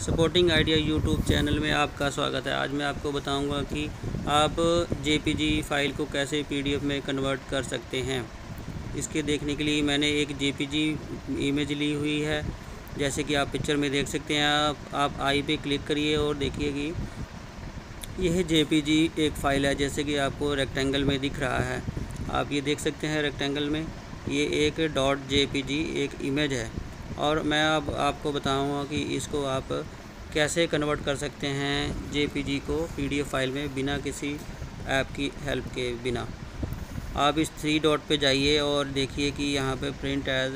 Supporting idea YouTube channel में आपका स्वागत है। आज मैं आपको बताऊँगा कि आप जेपीजी फ़ाइल को कैसे पीडीएफ में कन्वर्ट कर सकते हैं। इसके देखने के लिए मैंने एक जेपीजी इमेज ली हुई है। जैसे कि आप पिक्चर में देख सकते हैं, आप आप आई पे क्लिक करिए और देखिए कि यह जेपीजी एक फ़ाइल है, जैसे कि आपको रेक्टेंगल में दिख रहा है। आप ये देख सकते हैं रेक्टेंगल में, ये एक डॉट जेपीजी एक इमेज है। और मैं अब आपको बताऊँगा कि इसको आप कैसे कन्वर्ट कर सकते हैं जेपीजी को पीडीएफ फ़ाइल में बिना किसी ऐप की हेल्प के बिना। आप इस थ्री डॉट पे जाइए और देखिए कि यहाँ पे प्रिंट एज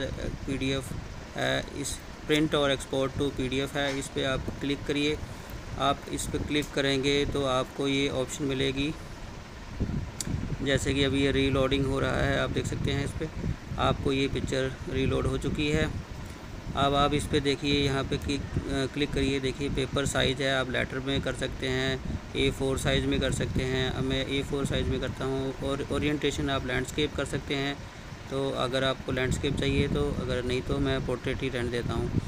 पीडीएफ है इस प्रिंट और एक्सपोर्ट टू पीडीएफ है। इस पर आप क्लिक करिए। आप इस पर क्लिक करेंगे तो आपको ये ऑप्शन मिलेगी। जैसे कि अभी ये रीलोडिंग हो रहा है, आप देख सकते हैं इस पर आपको ये पिक्चर रीलोड हो चुकी है। अब आप इस पर देखिए, यहाँ पे क्लिक करिए, देखिए पेपर साइज़ है, आप लेटर में कर सकते हैं ए फोर साइज़ में कर सकते हैं। अब मैं ए फोर साइज़ में करता हूँ और ओरिएंटेशन आप लैंडस्केप कर सकते हैं। तो अगर आपको लैंडस्केप चाहिए तो अगर नहीं तो मैं पोर्ट्रेट ही रहने देता हूँ।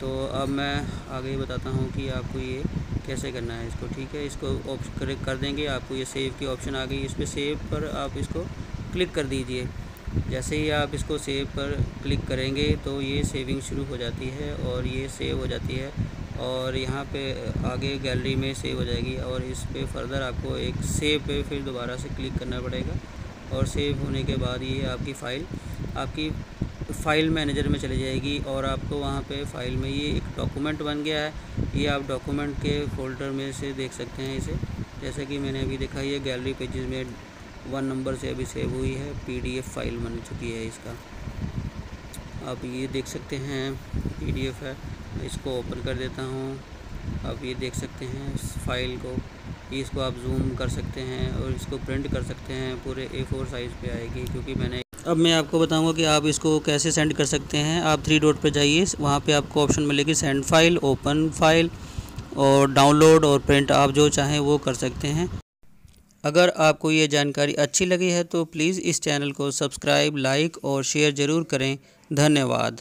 तो अब मैं आगे बताता हूँ कि आपको ये कैसे करना है इसको, ठीक है? इसको ऑप्शन कर देंगे, आपको ये सेव की ऑप्शन आ गई। इस पर सेव पर आप इसको क्लिक कर दीजिए। जैसे ही आप इसको सेव पर क्लिक करेंगे तो ये सेविंग शुरू हो जाती है और ये सेव हो जाती है और यहाँ पे आगे गैलरी में सेव हो जाएगी और इस पर फर्दर आपको एक सेव पे फिर दोबारा से क्लिक करना पड़ेगा और सेव होने के बाद ये आपकी फ़ाइल आपकी फ़ाइल मैनेजर में चली जाएगी और आपको वहाँ पे फ़ाइल में ये एक डॉक्यूमेंट बन गया है। ये आप डॉक्यूमेंट के फ़ोल्डर में से देख सकते हैं इसे। जैसे कि मैंने अभी देखा, ये गैलरी पेजेस में वन नंबर से अभी सेव हुई है, पीडीएफ फ़ाइल बन चुकी है इसका। आप ये देख सकते हैं, पीडीएफ है, इसको ओपन कर देता हूँ। आप ये देख सकते हैं इस फ़ाइल को, इसको आप जूम कर सकते हैं और इसको प्रिंट कर सकते हैं, पूरे ए फोर साइज़ पे आएगी, क्योंकि मैंने अब मैं आपको बताऊँगा कि आप इसको कैसे सेंड कर सकते हैं। आप थ्री डॉट पर जाइए, वहाँ पे आपको ऑप्शन मिलेगी सेंड फ़ाइल, ओपन फ़ाइल और डाउनलोड और प्रिंट, आप जो चाहें वो कर सकते हैं। अगर आपको ये जानकारी अच्छी लगी है तो प्लीज़ इस चैनल को सब्सक्राइब, लाइक और शेयर ज़रूर करें। धन्यवाद।